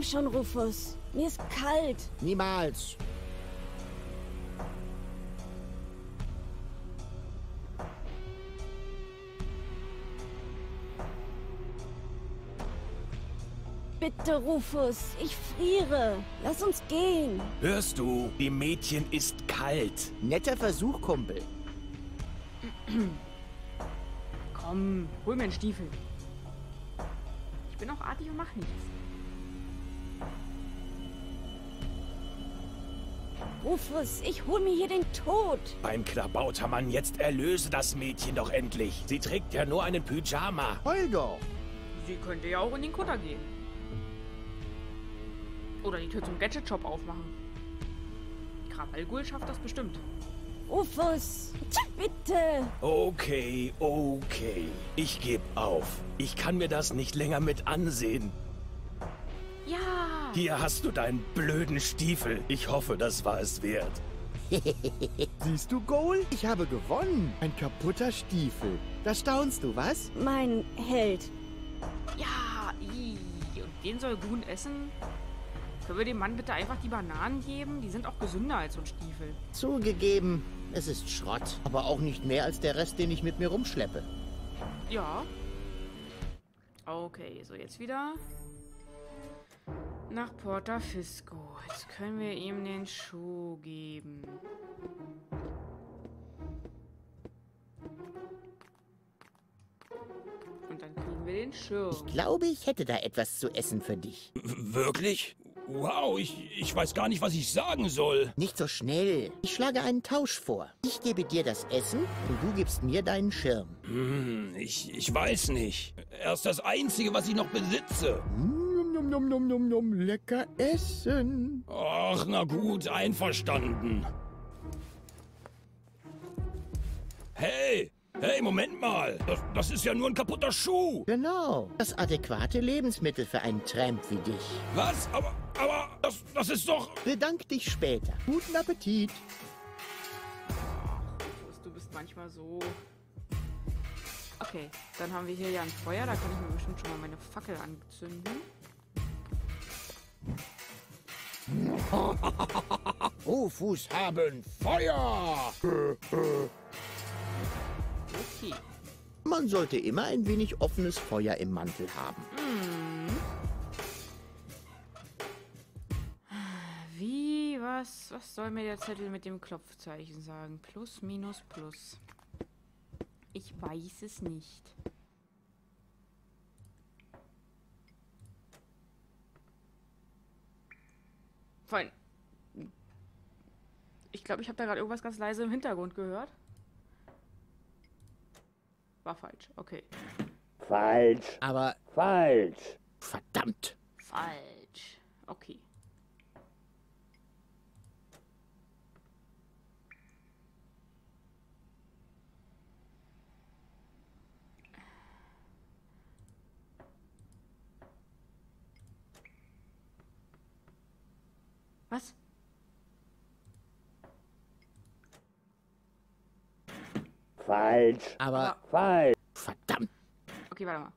Komm schon, Rufus. Mir ist kalt. Niemals. Bitte, Rufus. Ich friere. Lass uns gehen. Hörst du? Dem Mädchen ist kalt. Netter Versuch, Kumpel. Komm, hol mir einen Stiefel. Ich bin auch artig und mach nichts. Rufus, ich hol mir hier den Tod. Beim Klabautermann, jetzt erlöse das Mädchen doch endlich. Sie trägt ja nur einen Pyjama. Doch. Sie könnte ja auch in den Kutter gehen. Oder die Tür zum Gadget-Shop aufmachen. Krawallgul schafft das bestimmt. Rufus, bitte. Okay, okay. Ich geb auf. Ich kann mir das nicht länger mit ansehen. Hier hast du deinen blöden Stiefel. Ich hoffe, das war es wert. Siehst du, Goal? Ich habe gewonnen. Ein kaputter Stiefel. Da staunst du, was? Mein Held. Ja! ii. Und den soll Gun essen? Können wir dem Mann bitte einfach die Bananen geben? Die sind auch gesünder als so ein Stiefel. Zugegeben, es ist Schrott. Aber auch nicht mehr als der Rest, den ich mit mir rumschleppe. Ja. Okay, so jetzt wieder nach Porta Fisco. Jetzt können wir ihm den Schuh geben. Und dann kriegen wir den Schirm. Ich glaube, ich hätte da etwas zu essen für dich. Wirklich? Wow, ich, ich weiß gar nicht, was ich sagen soll. Nicht so schnell. Ich schlage einen Tausch vor. Ich gebe dir das Essen und du gibst mir deinen Schirm. Hm, ich, ich weiß nicht. Er ist das Einzige, was ich noch besitze. Num, num, num, num, num, num, lecker essen. Ach, na gut, einverstanden. Hey, hey, Moment mal. Das, das ist ja nur ein kaputter Schuh. Genau. Das adäquate Lebensmittel für einen Tramp wie dich. Was? Aber, aber, das, das ist doch... Bedank dich später. Guten Appetit. Du bist manchmal so. Okay, dann haben wir hier ja ein Feuer. Da kann ich mir bestimmt schon mal meine Fackel anzünden. Rufus haben Feuer. Okay. Man sollte immer ein wenig offenes Feuer im Mantel haben. Wie, was, was soll mir der Zettel mit dem Klopfzeichen sagen? Plus, minus, plus. Ich weiß es nicht. Fein. Ich glaube, ich habe da gerade irgendwas ganz leise im Hintergrund gehört. War falsch. Okay. Falsch. Aber Falsch. verdammt. Falsch. Okay. Was? Falsch. Aber Falsch. verdammt. Okay, warte mal.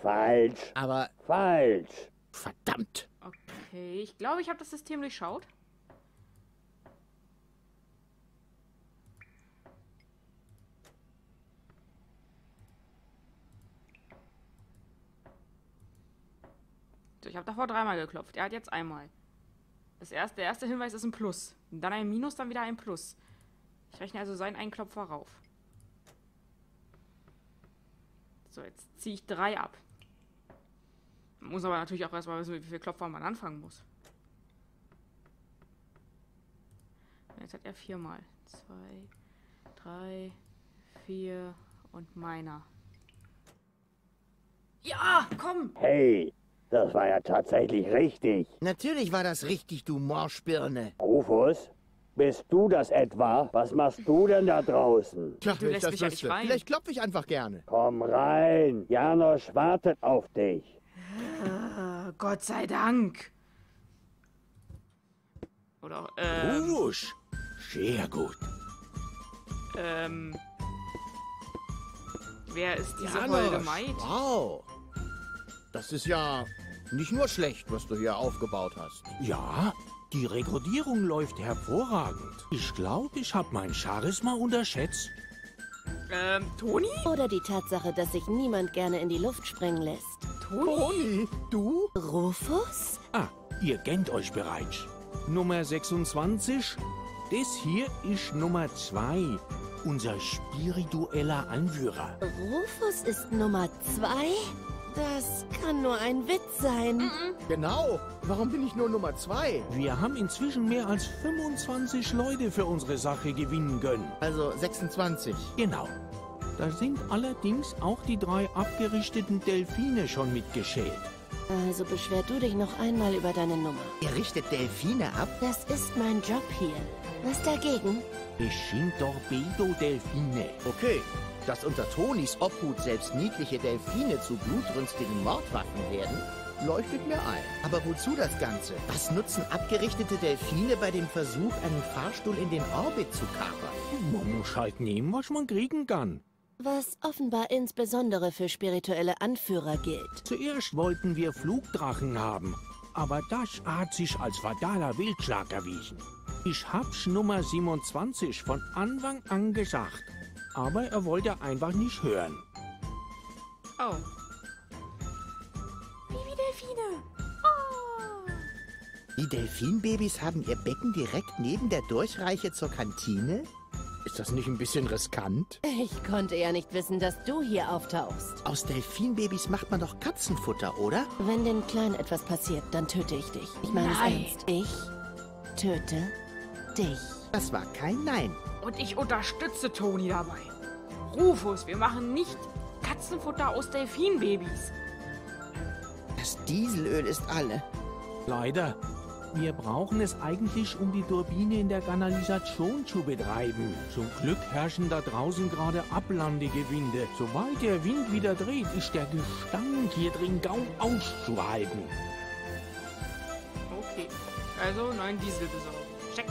Falsch. Aber Falsch. verdammt. Okay, ich glaube, ich habe das System durchschaut. Ich habe davor dreimal geklopft. Er hat jetzt einmal. Das erste, der erste Hinweis ist ein Plus. Dann ein Minus, dann wieder ein Plus. Ich rechne also seinen Einklopfer rauf. So, jetzt ziehe ich drei ab. Muss aber natürlich auch erstmal wissen, wie viel Klopfer man anfangen muss. Jetzt hat er viermal. Zwei, drei, vier und meiner. Ja, komm! Hey, das war ja tatsächlich richtig. Natürlich war das richtig, du Morschbirne. Rufus, Bist du das etwa? Was machst du denn da draußen? Tja, Du lässt mich ja nicht rein. Vielleicht klopfe ich einfach gerne. Komm rein. Janosch wartet auf dich. Ah, Gott sei Dank. Oder, ähm, Rufus. Sehr gut. ähm. Wer ist diese Janosch, holde Maid? Wow. Das ist ja nicht nur schlecht, was du hier aufgebaut hast. Ja, die Rekrutierung läuft hervorragend. Ich glaube, ich habe mein Charisma unterschätzt. Ähm, Toni? Oder die Tatsache, dass sich niemand gerne in die Luft sprengen lässt. Toni? Toni, du? Rufus? Ah, ihr kennt euch bereits. Nummer 26. Das hier ist Nummer 2. Unser spiritueller Anführer. Rufus ist Nummer zwei? Das kann nur ein Witz sein. Genau. Warum bin ich nur Nummer zwei? Wir haben inzwischen mehr als 25 Leute für unsere Sache gewinnen können. Also 26. Genau. Da sind allerdings auch die drei abgerichteten Delfine schon mitgeschält. Also beschwer du dich noch einmal über deine Nummer. Ihr richtet Delfine ab? Das ist mein Job hier. Was dagegen? Es sind Torpedo-Delfine. Okay. Dass unter Tonis Obhut selbst niedliche Delfine zu blutrünstigen Mordwaffen werden, leuchtet mir ein. Aber wozu das Ganze? Was nutzen abgerichtete Delfine bei dem Versuch, einen Fahrstuhl in den Orbit zu kapern? Man muss halt nehmen, was man kriegen kann. Was offenbar insbesondere für spirituelle Anführer gilt. Zuerst wollten wir Flugdrachen haben, aber das hat sich als fataler Wildschlag erwiesen. Ich hab's Nummer 27 von Anfang an gesagt, aber er wollte einfach nicht hören. Oh. Baby-Delfine. Oh. Die Delfinbabys haben ihr Becken direkt neben der Durchreiche zur Kantine? Ist das nicht ein bisschen riskant? Ich konnte ja nicht wissen, dass du hier auftauchst. Aus Delfinbabys macht man doch Katzenfutter, oder? Wenn den Kleinen etwas passiert, dann töte ich dich. Ich meine es ernst. Ich töte dich. Das war kein Nein. Und ich unterstütze Toni dabei. Rufus, wir machen nicht Katzenfutter aus Delfinbabys. Das Dieselöl ist alle. Leider. Wir brauchen es eigentlich, um die Turbine in der Kanalisation zu betreiben. Zum Glück herrschen da draußen gerade Ablandegewinde. Sobald der Wind wieder dreht, ist der Gestank hier drin kaum auszuhalten. Okay. Also neuen Diesel besorgen. Check.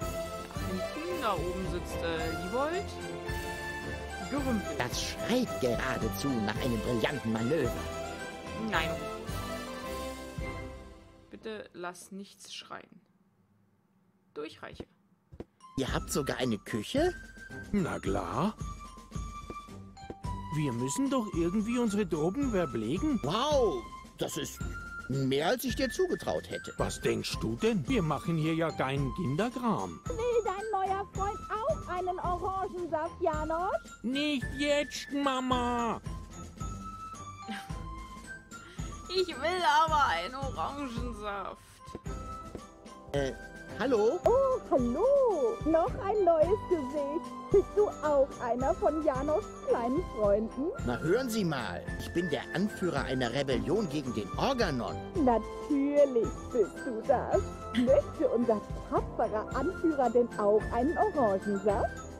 Da hinten, da oben sitzt äh, Liebold. Gerümpel. Das schreit geradezu nach einem brillanten Manöver. Nein. Bitte lass nichts schreien. Durchreiche. Ihr habt sogar eine Küche? Na klar. Wir müssen doch irgendwie unsere Truppen verpflegen. Wow, das ist mehr als ich dir zugetraut hätte. Was denkst du denn? Wir machen hier ja keinen Kinderkram. Will dein neuer Freund auch einen Orangensaft, Janosch? Nicht jetzt, Mama! Ich will aber einen Orangensaft. Hallo? Oh, hallo! Noch ein neues Gesicht. Bist du auch einer von Janoschs kleinen Freunden? Na hören Sie mal, ich bin der Anführer einer Rebellion gegen den Organon. Natürlich bist du das. Möchte unser tapferer Anführer denn auch einen Orangensaft?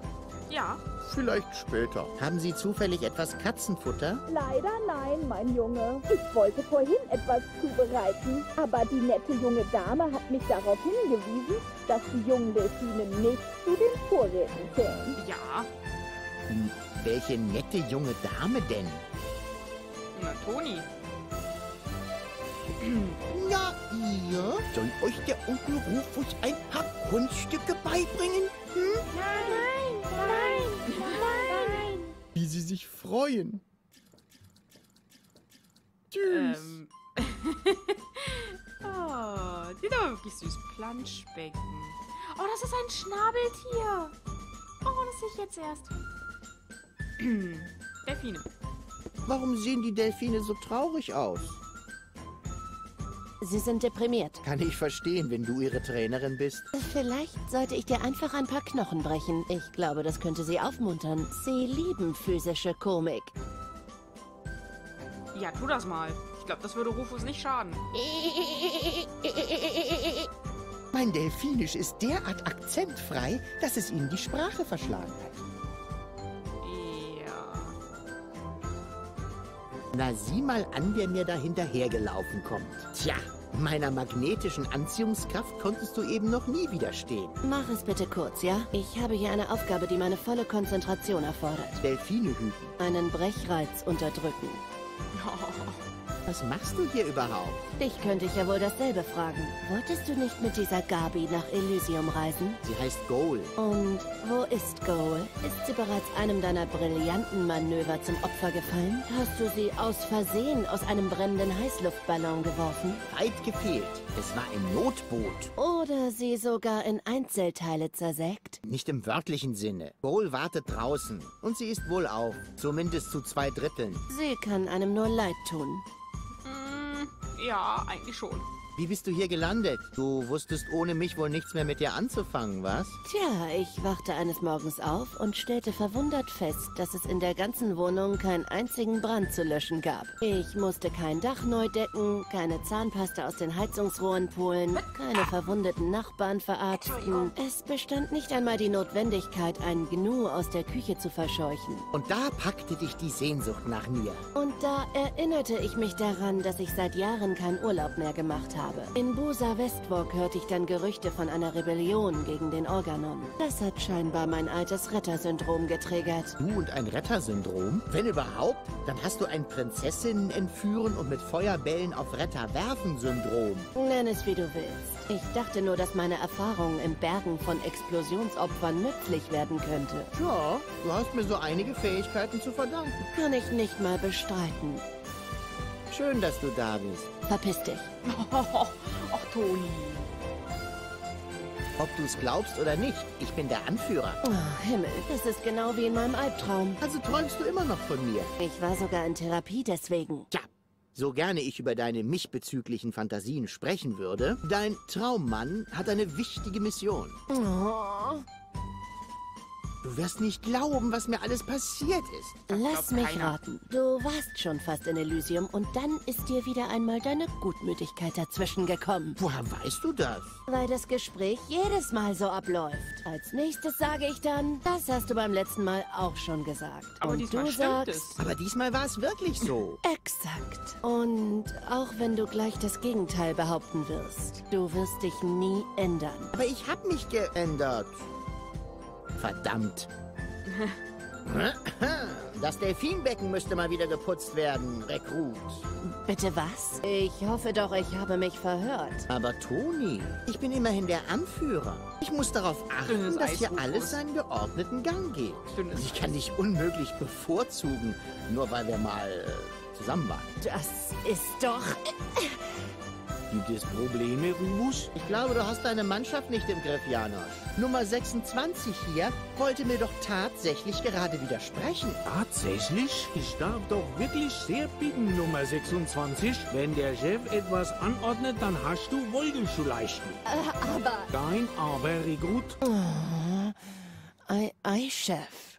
Ja, Vielleicht später. Haben Sie zufällig etwas Katzenfutter? Leider nein, mein Junge. Ich wollte vorhin etwas zubereiten, aber die nette junge Dame hat mich darauf hingewiesen, dass die jungen Delfine nicht zu den Vorräten zählen. ja. Hm, welche nette junge Dame denn? Na, Toni. Na, ihr? Soll euch der Onkel Rufus ein paar Kunststücke beibringen? Hm? Nein, sich freuen. Tschüss. Ähm. oh, sieht aber wirklich süß. Planschbecken. Oh, das ist ein Schnabeltier. Oh, das sehe ich jetzt erst. Delfine. Warum sehen die Delfine so traurig aus? Sie sind deprimiert. Kann ich verstehen, wenn du ihre Trainerin bist. Vielleicht sollte ich dir einfach ein paar Knochen brechen. Ich glaube, das könnte sie aufmuntern. Sie lieben physische Komik. Ja, tu das mal. Ich glaube, das würde Rufus nicht schaden. Mein Delfinisch ist derart akzentfrei, dass es ihnen die Sprache verschlagen hat. Na, sieh mal an, wer mir da hinterhergelaufen kommt. Tja, meiner magnetischen Anziehungskraft konntest du eben noch nie widerstehen. Mach es bitte kurz, ja? Ich habe hier eine Aufgabe, die meine volle Konzentration erfordert. Delfine hüten. Einen Brechreiz unterdrücken. Was machst du hier überhaupt? Dich könnte ich ja wohl dasselbe fragen. Wolltest du nicht mit dieser Gabi nach Elysium reisen? Sie heißt Goal. Und wo ist Goal? Ist sie bereits einem deiner brillanten Manöver zum Opfer gefallen? Hast du sie aus Versehen aus einem brennenden Heißluftballon geworfen? Weit gefehlt. Es war ein Notboot. Oder sie sogar in Einzelteile zersägt? Nicht im wörtlichen Sinne. Goal wartet draußen. Und sie ist wohl auf. Zumindest zu zwei Dritteln. Sie kann einem nur leid tun. Ja, eigentlich schon. Wie bist du hier gelandet? Du wusstest ohne mich wohl nichts mehr mit dir anzufangen, was? Tja, ich wachte eines Morgens auf und stellte verwundert fest, dass es in der ganzen Wohnung keinen einzigen Brand zu löschen gab. Ich musste kein Dach neu decken, keine Zahnpasta aus den Heizungsrohren polen, keine verwundeten Nachbarn verarzten. Es bestand nicht einmal die Notwendigkeit, einen Gnu aus der Küche zu verscheuchen. Und da packte dich die Sehnsucht nach mir. Und da erinnerte ich mich daran, dass ich seit Jahren keinen Urlaub mehr gemacht habe. In Busa Westwalk hörte ich dann Gerüchte von einer Rebellion gegen den Organon. Das hat scheinbar mein altes Rettersyndrom getriggert. Du und ein Rettersyndrom? Wenn überhaupt, dann hast du ein Prinzessinnen entführen und mit Feuerbällen auf Retter werfen Syndrom. Nenn es wie du willst. Ich dachte nur, dass meine Erfahrung im Bergen von Explosionsopfern nützlich werden könnte. Tja, du hast mir so einige Fähigkeiten zu verdanken. Kann ich nicht mal bestreiten. Schön, dass du da bist. Verpiss dich. Ach, Toni. Ob du es glaubst oder nicht, ich bin der Anführer. Oh, Himmel, das ist genau wie in meinem Albtraum. Also träumst du immer noch von mir. Ich war sogar in Therapie deswegen. Tja, so gerne ich über deine mich bezüglichen Fantasien sprechen würde, dein Traummann hat eine wichtige Mission. Oh, Du wirst nicht glauben, was mir alles passiert ist. lass mich keiner. raten. Du warst schon fast in Elysium und dann ist dir wieder einmal deine Gutmütigkeit dazwischen gekommen. Woher weißt du das? Weil das Gespräch jedes Mal so abläuft. Als nächstes sage ich dann, das hast du beim letzten Mal auch schon gesagt. Aber und diesmal du sagst, es. Aber diesmal war es wirklich so. Exakt. Und auch wenn du gleich das Gegenteil behaupten wirst, du wirst dich nie ändern. Aber ich habe mich geändert. Verdammt. Das Delfinbecken müsste mal wieder geputzt werden, Rekrut. Bitte was? Ich hoffe doch, ich habe mich verhört. Aber Toni, ich bin immerhin der Anführer. Ich muss darauf achten, dass hier alles seinen geordneten Gang geht. Ich kann dich unmöglich bevorzugen, nur weil wir mal äh, zusammen waren. Das ist doch... Gibt es Probleme, Rubus? Ich glaube, du hast deine Mannschaft nicht im Griff, Janosch. Nummer 26 hier wollte mir doch tatsächlich gerade widersprechen. Tatsächlich? Ich darf doch wirklich sehr bitten, Nummer 26. Wenn der Chef etwas anordnet, dann hast du Folgen zu leisten. Äh, aber... Kein Aber, Rekrut. Ei, ei, Chef.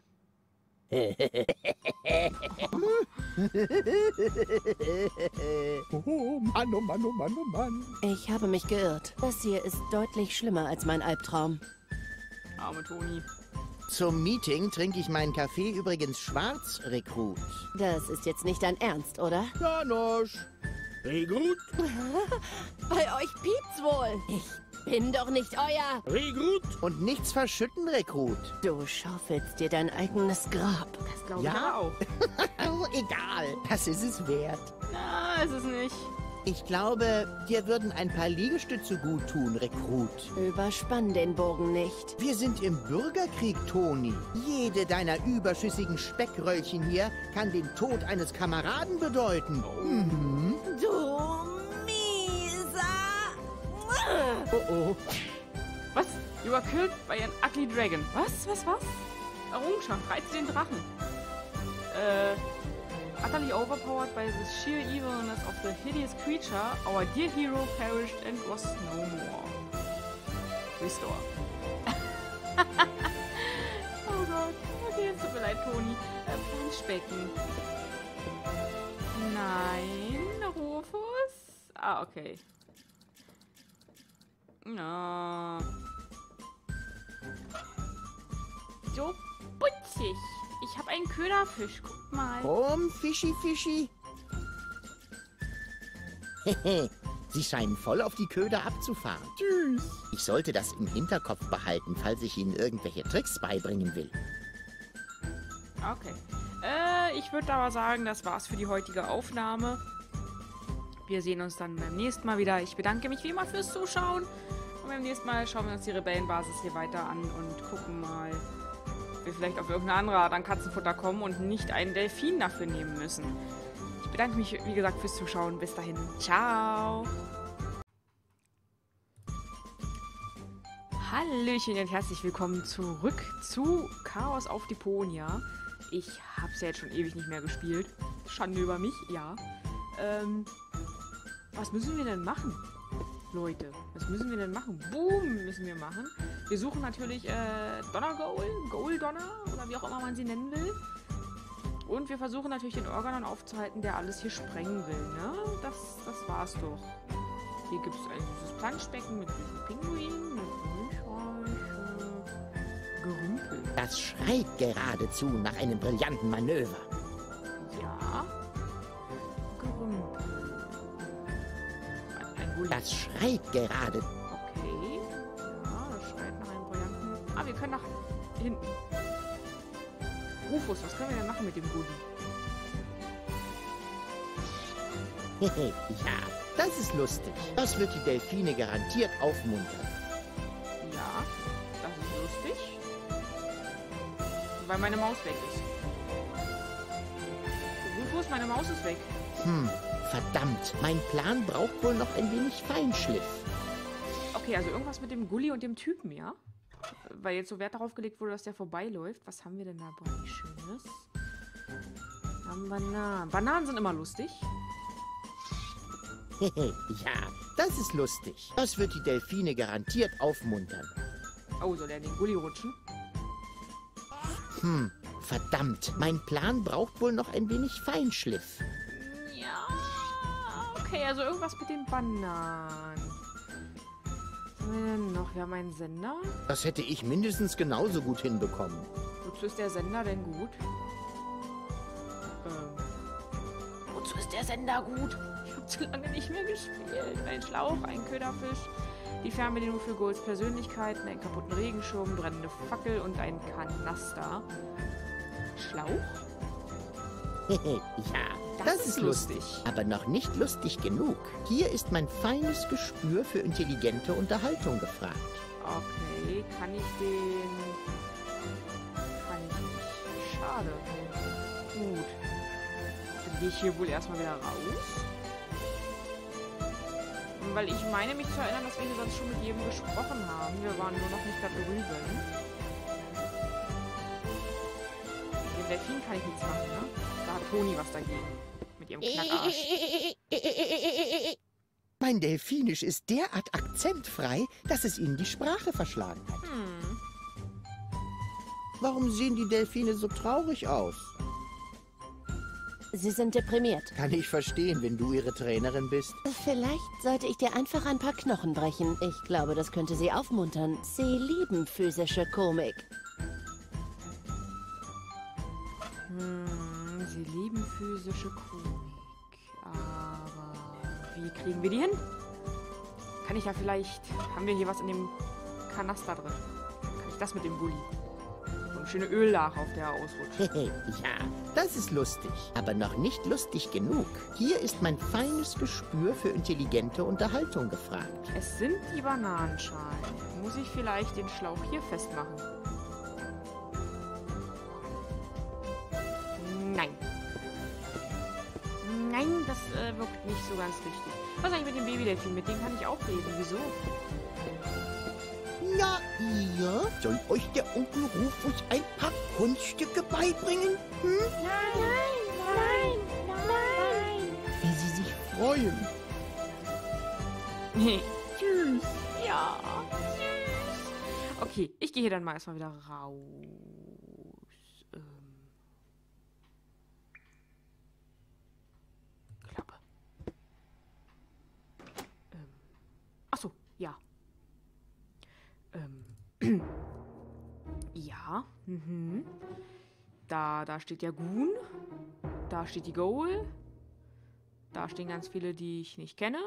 Oh Mann, oh Mann, oh Mann, oh Mann. Ich habe mich geirrt. Das hier ist deutlich schlimmer als mein Albtraum. Arme Toni. Zum Meeting trinke ich meinen Kaffee übrigens schwarz, Rekrut. Das ist jetzt nicht dein Ernst, oder? Janosch. Rekrut? Bei euch piept's wohl. Ich bin doch nicht euer. Rekrut? Und nichts verschütten, Rekrut. Du schaufelst dir dein eigenes Grab. Das glaube Ja? ich auch. Oh, egal. Das ist es wert. Na, ist es nicht. Ich glaube, dir würden ein paar Liegestütze gut tun, Rekrut. Überspann den Bogen nicht. Wir sind im Bürgerkrieg, Toni. Jede deiner überschüssigen Speckröllchen hier kann den Tod eines Kameraden bedeuten. Mhm. Du Oh oh. Was? You are killed by an ugly dragon. Was? Was? Was? Errungenschaft. Reize den Drachen. Äh. Utterly overpowered by the sheer evilness of the hideous creature, our dear hero perished and was no more. Restore. oh Gott. Okay, es tut mir leid, Toni. Äh, Planschbecken. Nein, Rufus? Ah, okay. Na. So putzig. Ich habe einen Köderfisch. Guck mal. Komm, Fischi, Fischi. Sie scheinen voll auf die Köder abzufahren. Tschüss. Ich sollte das im Hinterkopf behalten, falls ich Ihnen irgendwelche Tricks beibringen will. Okay. Äh, ich würde aber sagen, das war's für die heutige Aufnahme. Wir sehen uns dann beim nächsten Mal wieder. Ich bedanke mich wie immer fürs Zuschauen. Und beim nächsten Mal schauen wir uns die Rebellenbasis hier weiter an und gucken mal, ob wir vielleicht auf irgendeine andere Art an Katzenfutter kommen und nicht einen Delfin dafür nehmen müssen. Ich bedanke mich, wie gesagt, fürs Zuschauen. Bis dahin. Ciao. Hallöchen und herzlich willkommen zurück zu Chaos auf Deponia. Ich hab's ja jetzt schon ewig nicht mehr gespielt. Schande über mich, ja. Ähm, was müssen wir denn machen? Leute, was müssen wir denn machen? Boom müssen wir machen. Wir suchen natürlich äh, Donner Goal, Donner oder wie auch immer man sie nennen will. Und wir versuchen natürlich den Organon aufzuhalten, der alles hier sprengen will, ne? Das, das war's doch. Hier gibt es ein süßes Planschbecken mit süßen Pinguinen, mit Milchräuche, Gerümpel. Das schreit geradezu nach einem brillanten Manöver. Das schreit gerade. Okay. Ja, das schreit nach einem Brillanten. Ah, wir können nach hinten. Rufus, was können wir denn machen mit dem Gulli? Ja, das ist lustig. Das wird die Delfine garantiert aufmuntern. Ja, das ist lustig. Weil meine Maus weg ist. Rufus, meine Maus ist weg. Hm, verdammt. Mein Plan braucht wohl noch ein wenig Feinschliff. Okay, also irgendwas mit dem Gulli und dem Typen, ja? Weil jetzt so Wert darauf gelegt wurde, dass der vorbeiläuft. Was haben wir denn dabei Schönes? Wir haben Bananen. Bananen sind immer lustig. Hehe, ja, das ist lustig. Das wird die Delfine garantiert aufmuntern. Oh, soll der in den Gulli rutschen? Hm, verdammt. Mein Plan braucht wohl noch ein wenig Feinschliff. Okay, also irgendwas mit den Bananen. Was haben wir denn noch? Wir haben einen Sender. Das hätte ich mindestens genauso gut hinbekommen. Wozu ist der Sender denn gut? Ähm. Wozu ist der Sender gut? Ich habe zu lange nicht mehr gespielt. Ein Schlauch, ein Köderfisch, die Fernbedienung für Golds Persönlichkeiten, einen kaputten Regenschirm, brennende Fackel und ein Kanaster. Schlauch? Hehe, ja, das, ist lustig. Aber noch nicht lustig genug. Hier ist mein feines Gespür für intelligente Unterhaltung gefragt. Okay, kann ich den... Kann ich nicht. Schade. Gut. Dann gehe ich hier wohl erstmal wieder raus. Weil ich meine mich zu erinnern, dass wir hier sonst schon mit jedem gesprochen haben. Wir waren nur noch nicht da drüben. Delfin kann ich nichts machen, ne? Da hat Toni was dagegen. Mit ihrem Knackarsch. Mein Delfinisch ist derart akzentfrei, dass es ihnen die Sprache verschlagen hat. Hm. Warum sehen die Delfine so traurig aus? Sie sind deprimiert. Kann ich verstehen, wenn du ihre Trainerin bist. Vielleicht sollte ich dir einfach ein paar Knochen brechen. Ich glaube, das könnte sie aufmuntern. Sie lieben physische Komik. Hm, sie lieben physische Komik. Aber wie kriegen wir die hin? Kann ich ja vielleicht... Haben wir hier was in dem Kanaster drin? Kann ich das mit dem Gulli? So eine schöne Öllache, auf der er ausrutscht. Hehe, ja, das ist lustig. Aber noch nicht lustig genug. Hier ist mein feines Gespür für intelligente Unterhaltung gefragt. Es sind die Bananenschalen. Muss ich vielleicht den Schlauch hier festmachen? So ganz richtig. Was ist eigentlich mit dem Babydelfin? Mit dem kann ich auch reden. Wieso? Na, ihr? Soll euch der Onkel Rufus ein paar Kunststücke beibringen? Hm? Nein, nein, nein. Wie sie sich freuen. Tschüss. Ja, süß. Okay, ich gehe hier dann mal erstmal wieder raus. Ähm. Klappe. Ähm. Achso, ja. Ja, mhm. Da, da steht ja Goon. Da steht die Goal. Da stehen ganz viele, die ich nicht kenne.